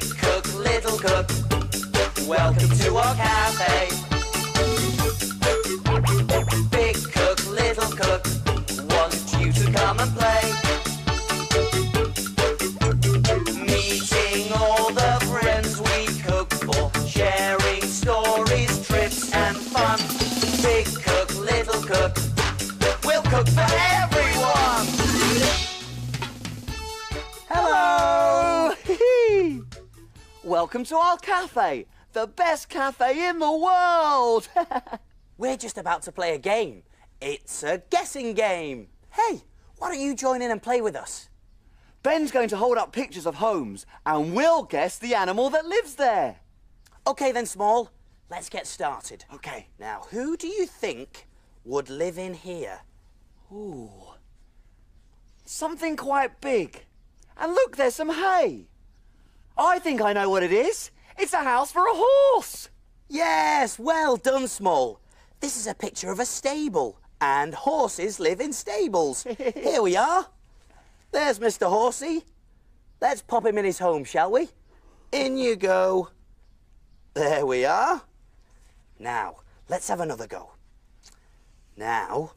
Cook, little cook, welcome to our cafe. To our cafe, the best cafe in the world. We're just about to play a game. It's a guessing game. Hey, why don't you join in and play with us? Ben's going to hold up pictures of homes and we'll guess the animal that lives there. Okay then, Small. Let's get started. Okay. Now, who do you think would live in here? Ooh, something quite big. And look, there's some hay. I think I know what it is. It's a house for a horse. Yes, well done, Small. This is a picture of a stable, and horses live in stables. Here we are. There's Mr. Horsey. Let's pop him in his home, shall we? In you go. There we are. Now, let's have another go. Now,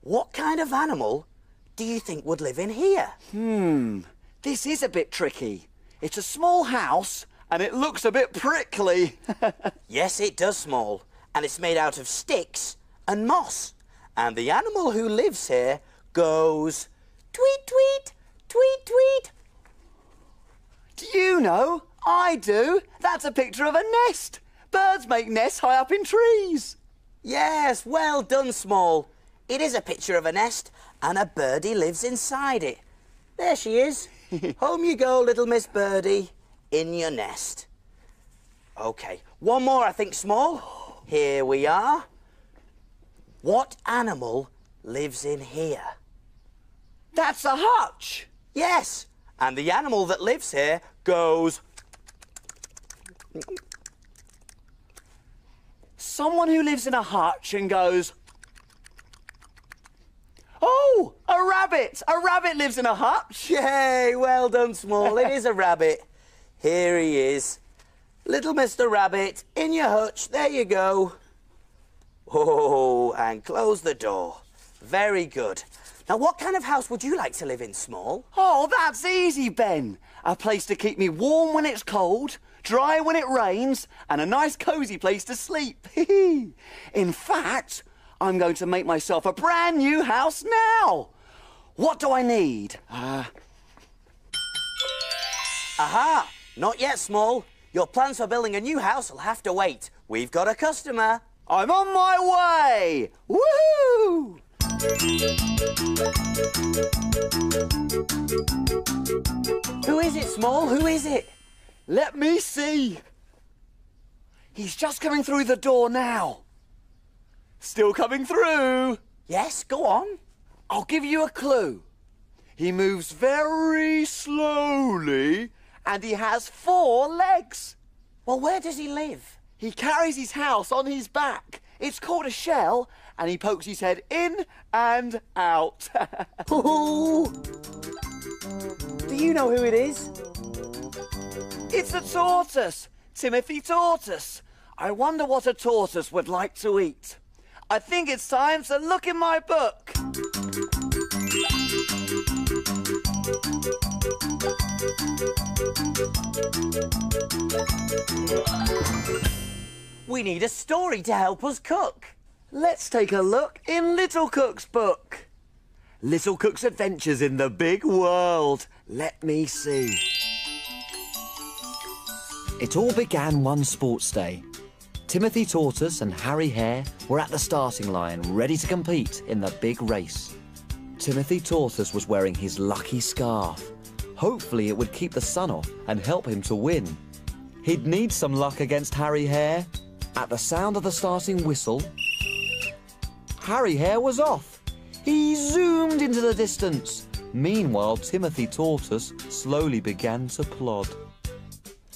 what kind of animal do you think would live in here? Hmm, this is a bit tricky. It's a small house and it looks a bit prickly. Yes, it does, Small. And it's made out of sticks and moss. And the animal who lives here goes tweet, tweet, tweet, tweet. do you know? I do. That's a picture of a nest. Birds make nests high up in trees. Yes, well done, Small. It is a picture of a nest, and a birdie lives inside it. There she is. Home you go, little Miss Birdie, in your nest. Okay, one more, I think, Small. Here we are. What animal lives in here? That's a hutch. Yes, and the animal that lives here goes. Someone who lives in a hutch and goes. Oh, a rabbit! A rabbit lives in a hutch. Yay, well done, Small. It is a rabbit. Here he is. Little Mr. Rabbit, in your hutch. There you go. Oh, and close the door. Very good. Now, what kind of house would you like to live in, Small? Oh, that's easy, Ben. A place to keep me warm when it's cold, dry when it rains, and a nice cosy place to sleep. in fact, I'm going to make myself a brand new house now. What do I need? Uh, Aha! Not yet, Small. Your plans for building a new house will have to wait. We've got a customer. I'm on my way. Woohoo! Who is it, Small? Who is it? Let me see. He's just coming through the door now. Still coming through. Yes, go on. I'll give you a clue. He moves very slowly and he has four legs. Well, where does he live? He carries his house on his back. It's called a shell and he pokes his head in and out. Do you know who it is? it's a tortoise, Timothy Tortoise. I wonder what a tortoise would like to eat. I think it's time to look in my book. We need a story to help us cook. Let's take a look in Little Cook's book. Little Cook's Adventures in the Big World. Let me see. It all began one sports day. Timothy Tortoise and Harry Hare were at the starting line, ready to compete in the big race. Timothy Tortoise was wearing his lucky scarf. Hopefully, it would keep the sun off and help him to win. He'd need some luck against Harry Hare. At the sound of the starting whistle, Harry Hare was off. He zoomed into the distance. Meanwhile, Timothy Tortoise slowly began to plod.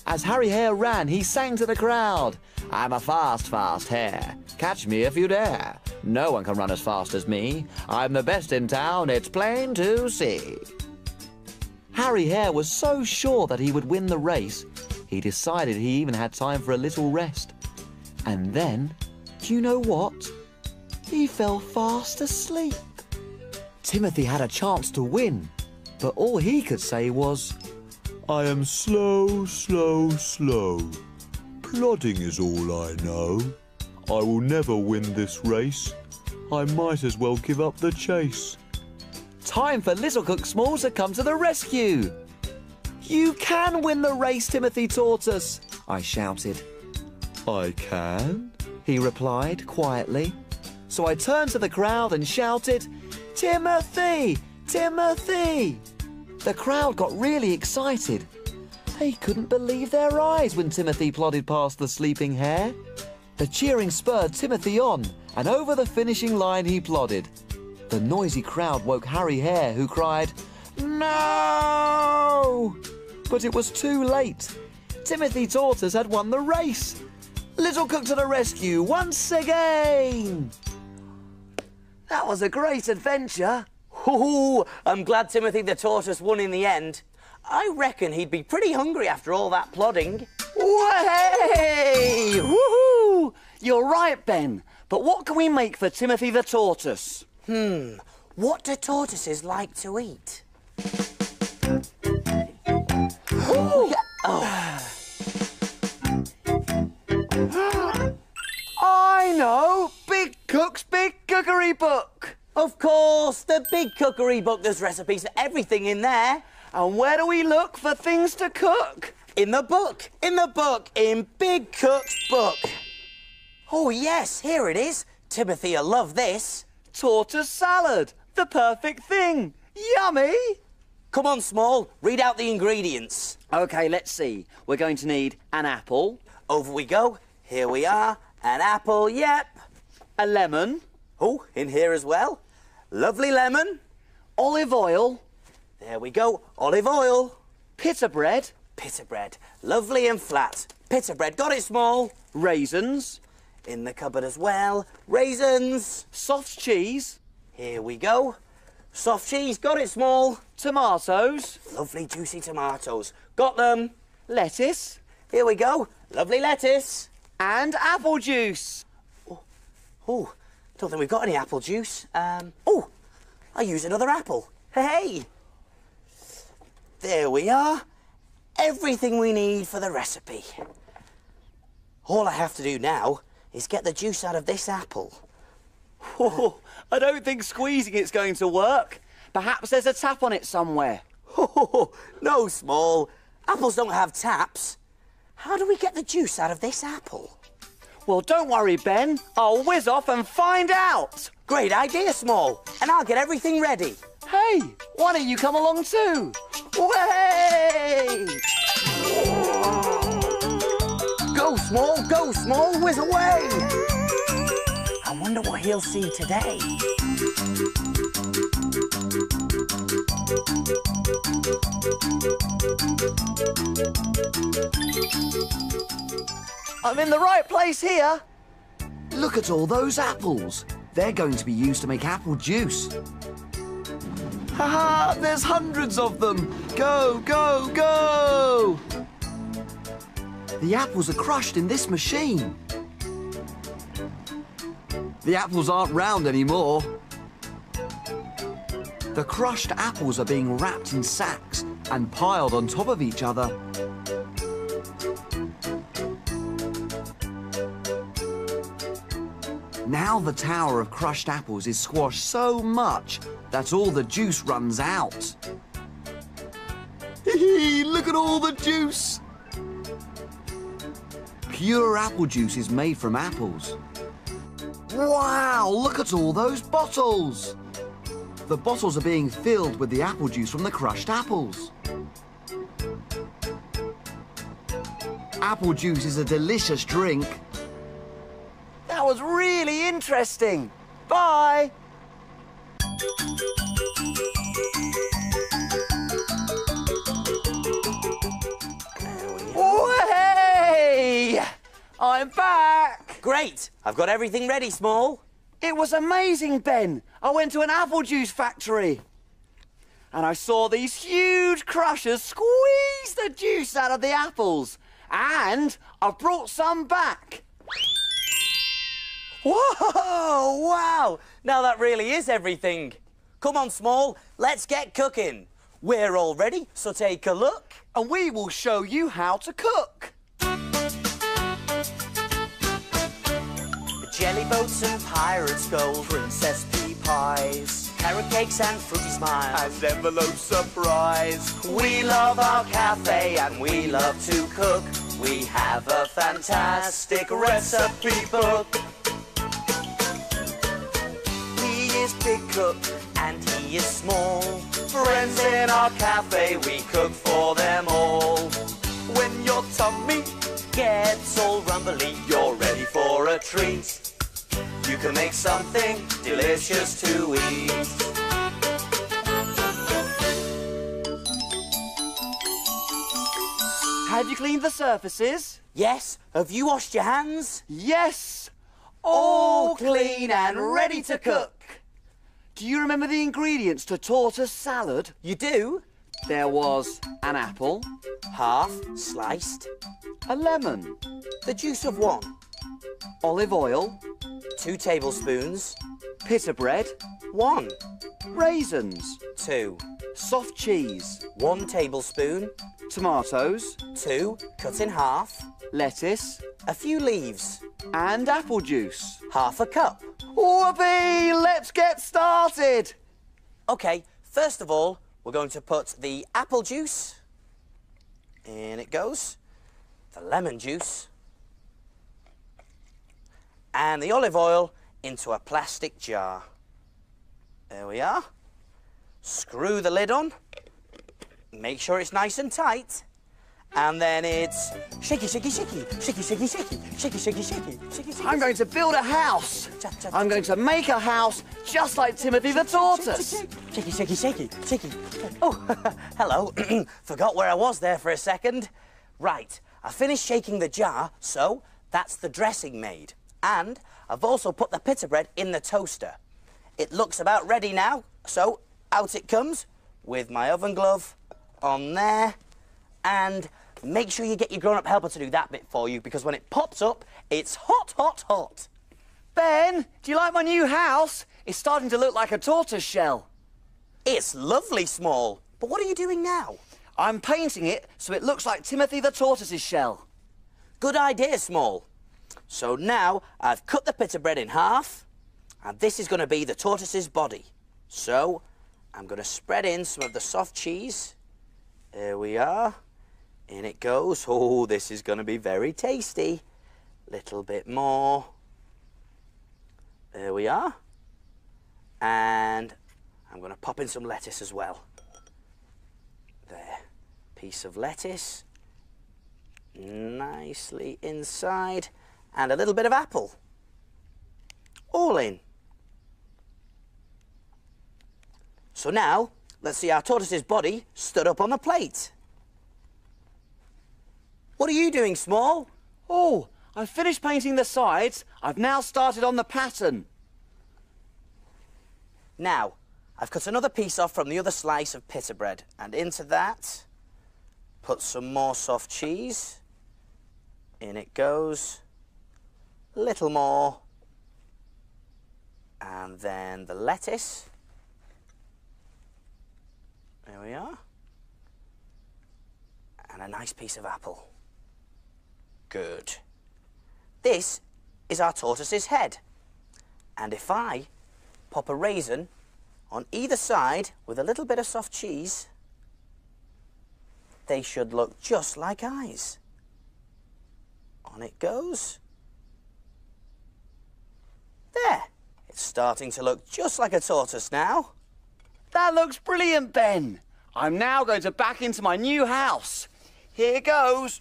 As Harry Hare ran, he sang to the crowd. I'm a fast, fast hare. Catch me if you dare. No one can run as fast as me. I'm the best in town, it's plain to see. Harry Hare was so sure that he would win the race, he decided he even had time for a little rest. And then, do you know what? He fell fast asleep. Timothy had a chance to win, but all he could say was, I am slow, slow, slow. Plodding is all I know. I will never win this race. I might as well give up the chase. Time for Little Cook Smalls to come to the rescue. You can win the race, Timothy Tortoise, I shouted. I can? He replied quietly. So I turned to the crowd and shouted, Timothy! Timothy! The crowd got really excited. They couldn't believe their eyes when Timothy plodded past the sleeping hare. The cheering spurred Timothy on, and over the finishing line he plodded. The noisy crowd woke Harry Hare, who cried, No! But it was too late. Timothy Tortoise had won the race. Little Cook to the rescue once again! That was a great adventure. Ooh, I'm glad Timothy the tortoise won in the end. I reckon he'd be pretty hungry after all that plodding. Way! Woohoo! You're right, Ben. But what can we make for Timothy the tortoise? Hmm, what do tortoises like to eat? I know! Big Cook's Big Cookery Book! Of course, the big cookery book. There's recipes for everything in there. And where do we look for things to cook? In the book, in the book, in Big Cook's book. Oh, yes, here it is. Timothy will love this. Tortoise salad! The perfect thing! Yummy! Come on, Small, read out the ingredients. OK, let's see. We're going to need an apple, Over we go. Here we are. An apple, yep. a lemon, Oh, in here as well. Lovely lemon. olive oil, There we go. Olive oil. pita bread, Pita bread. Lovely and flat. Pita bread. Got it, Small. raisins, In the cupboard as well. Raisins. soft cheese, Here we go. Soft cheese. Got it, Small. tomatoes, Lovely juicy tomatoes. Got them. lettuce, Here we go. Lovely lettuce. and apple juice. Oh, oh don't think we've got any apple juice. Um, oh, I use another apple. Hey! There we are. Everything we need for the recipe. All I have to do now is get the juice out of this apple. Oh, I don't think squeezing it's going to work. Perhaps there's a tap on it somewhere. Oh, no, Small. Apples don't have taps. How do we get the juice out of this apple? Well, don't worry, Ben. I'll whiz off and find out. Great idea, Small. And I'll get everything ready. Hey, why don't you come along too? Way! Go, Small, go, Small, whiz away! I wonder what he'll see today. I'm in the right place here. Look at all those apples. They're going to be used to make apple juice. Haha, there's hundreds of them. Go, go, go! The apples are crushed in this machine. The apples aren't round anymore. The crushed apples are being wrapped in sacks and piled on top of each other. Now the tower of crushed apples is squashed so much that all the juice runs out. Look at all the juice! Pure apple juice is made from apples. Wow, look at all those bottles! The bottles are being filled with the apple juice from the crushed apples. Apple juice is a delicious drink. That was really interesting. Bye. Way! I'm back. Great! I've got everything ready, Small. It was amazing, Ben. I went to an apple juice factory. and I saw these huge crushers squeeze the juice out of the apples. And I've brought some back. Whoa! Wow! Now that really is everything. Come on, Small, let's get cooking. We're all ready, so take a look. And we will show you how to cook. Jelly boats and pirates gold, princess pea pies, carrot cakes and fruity smiles, And envelope surprise. We love our cafe and we love to cook. We have a fantastic recipe book. Big cook and he is small. Friends in our cafe, we cook for them all. When your tummy gets all rumbly, you're ready for a treat. You can make something delicious to eat. Have you cleaned the surfaces? Yes, have you washed your hands? Yes! All clean and ready to cook. Do you remember the ingredients to tortoise salad? You do? There was an apple, Half sliced, a lemon, the juice of one, olive oil, two tablespoons, pita bread, one, raisins, two, soft cheese, one tablespoon, tomatoes, two, cut in half, lettuce, a few leaves, and apple juice. half a cup. Whoopee! Let's get started! Okay, first of all, we're going to put the apple juice. In it goes. The lemon juice. And the olive oil into a plastic jar. There we are. Screw the lid on. Make sure it's nice and tight. And then it's shaky, shaky, shaky, shaky, shaky, shaky, shaky, shaky, shaky, shaky, shaky. I'm going to build a house. I'm going to make a house just like Timothy the tortoise. Shaky, shaky, shaky, shaky. Oh, hello. Forgot where I was there for a second. Right, I finished shaking the jar, so that's the dressing made. And I've also put the pita bread in the toaster. It looks about ready now, so out it comes with my oven glove on there. And make sure you get your grown-up helper to do that bit for you because when it pops up, it's hot, hot, hot. Ben, do you like my new house? It's starting to look like a tortoise shell. It's lovely small. But what are you doing now? I'm painting it so it looks like Timothy the tortoise's shell. Good idea, Small. So now I've cut the pita bread in half, and this is going to be the tortoise's body. So I'm going to spread in some of the soft cheese. There we are. In it goes. Oh, this is going to be very tasty. Little bit more. There we are. And I'm going to pop in some lettuce as well. There. Piece of lettuce nicely inside, and a little bit of apple. All in. So now, let's see our tortoise's body stood up on the plate. What are you doing, Small? Oh, I've finished painting the sides. I've now started on the pattern. Now, I've cut another piece off from the other slice of pita bread, and into that, put some more soft cheese. In it goes. A little more. And then the lettuce. There we are. And a nice piece of apple. Good. This is our tortoise's head. And if I pop a raisin on either side with a little bit of soft cheese, they should look just like eyes. On it goes. There. It's starting to look just like a tortoise now. That looks brilliant, Ben. I'm now going to back into my new house. Here goes.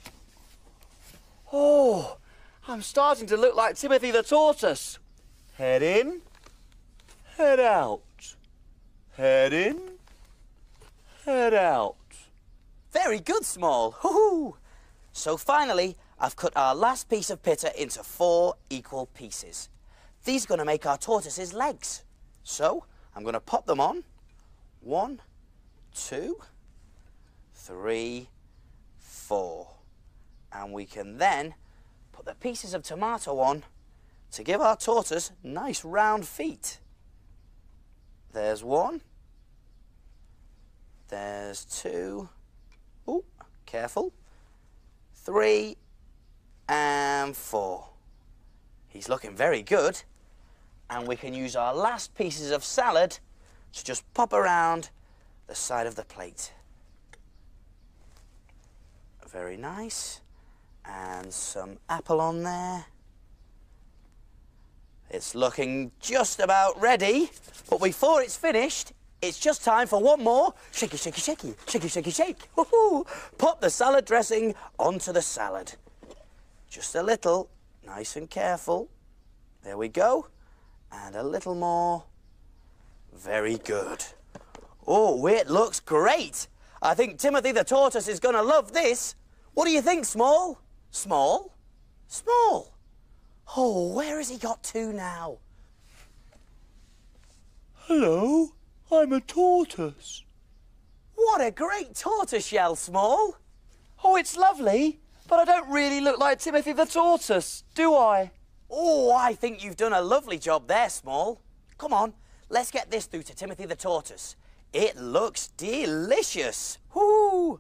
Oh, I'm starting to look like Timothy the tortoise. Head in, head out. Head in, head out. Very good, Small. Hoo-hoo. So finally, I've cut our last piece of pita into four equal pieces. These are going to make our tortoise's legs. So I'm going to pop them on. One, two, three, four. And we can then put the pieces of tomato on to give our tortoise nice round feet. There's one. There's two. Oh, careful. Three and four. He's looking very good. And we can use our last pieces of salad to just pop around the side of the plate. Very nice. And some apple on there. It's looking just about ready, but before it's finished, it's just time for one more shaky, shaky, shaky, shaky, shaky, shake. Woohoo! Pop the salad dressing onto the salad. Just a little, nice and careful. There we go. And a little more. Very good. Oh, it looks great. I think Timothy the tortoise is going to love this. What do you think, Small? Small? Small? Oh, where has he got to now? Hello, I'm a tortoise. What a great tortoise shell, Small. Oh, it's lovely, but I don't really look like Timothy the tortoise, do I? Oh, I think you've done a lovely job there, Small. Come on, let's get this through to Timothy the tortoise. It looks delicious. Whoo!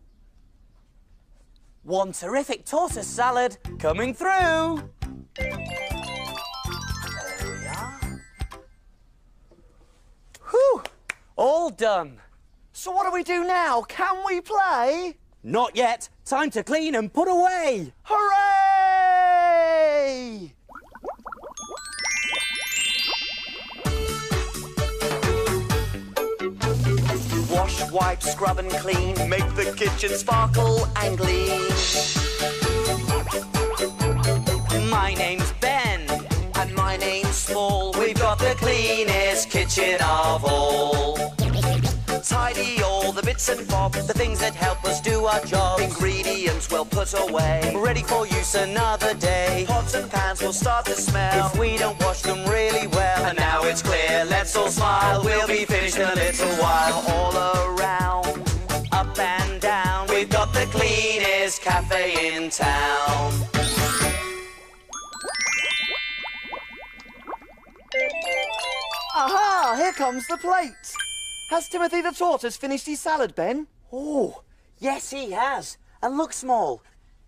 One terrific tortoise salad coming through. There we are. Whew! All done. So what do we do now? Can we play? Not yet. Time to clean and put away. Hooray! Wipe, scrub and clean. Make the kitchen sparkle and gleam. My name's Ben. And my name's Small. We've got the cleanest kitchen of all. Bits and The things that help us do our job. ingredients well put away. Ready for use another day. Pots and pans will start to smell. If we don't wash them really well. And now it's clear, let's all smile. We'll be finished in a little while. All around, Up and down. we've got the cleanest cafe in town. Aha! Here comes the plate. Has Timothy the tortoise finished his salad, Ben? Oh, yes, he has. And look, Small.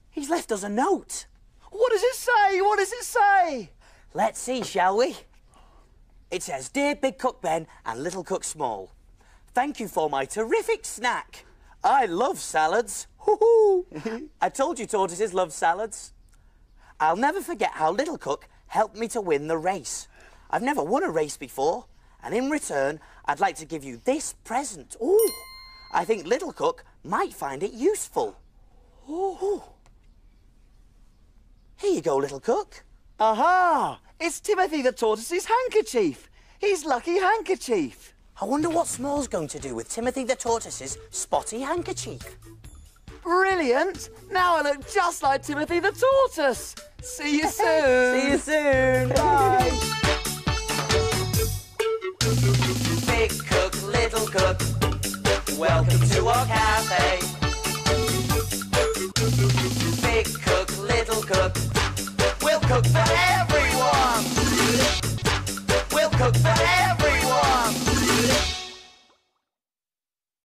He's left us a note. What does it say? What does it say? Let's see, shall we? It says, Dear Big Cook Ben and Little Cook Small, thank you for my terrific snack. I love salads. I told you tortoises love salads. I'll never forget how Little Cook helped me to win the race. I've never won a race before, and in return, I'd like to give you this present. Oh, I think Little Cook might find it useful. Ooh. Here you go, Little Cook. Aha! It's Timothy the tortoise's handkerchief. His lucky handkerchief. I wonder what Small's going to do with Timothy the Tortoise's spotty handkerchief. Brilliant! Now I look just like Timothy the tortoise. See you soon. See you soon. Bye. Big cook, little cook, welcome to our cafe. Big cook, little cook, we'll cook for everyone. We'll cook for everyone.